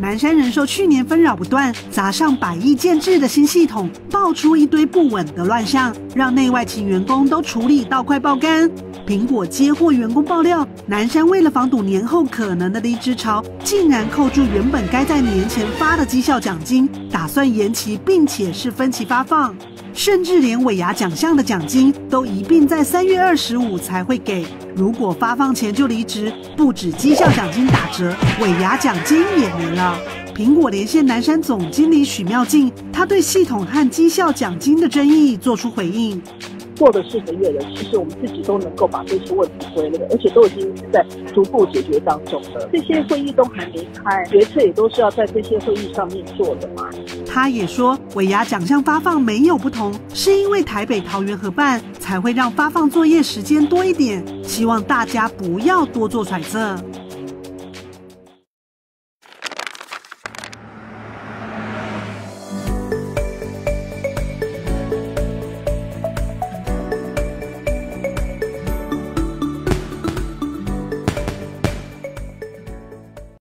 南山人寿去年纷扰不断，砸上百亿建制的新系统，爆出一堆不稳的乱象，让内外勤员工都处理到快爆肝。苹果接获员工爆料，南山为了防堵年后可能的离职潮，竟然扣住原本该在年前发的绩效奖金，打算延期，并且是分期发放，甚至连尾牙奖项的奖金都一并在三月二十五才会给。如果发放前就离职，不止绩效奖金打折，尾牙奖金也没了。苹果连线南山总经理许妙静，他对系统和绩效奖金的争议做出回应。过了四个月了，其实我们自己都能够把这些问题归类，而且都已经在逐步解决当中了。这些会议都还没开，决策也都是要在这些会议上面做的嘛。他也说，尾牙奖项发放没有不同，是因为台北、桃园合办，才会让发放作业时间多一点。希望大家不要多做揣测。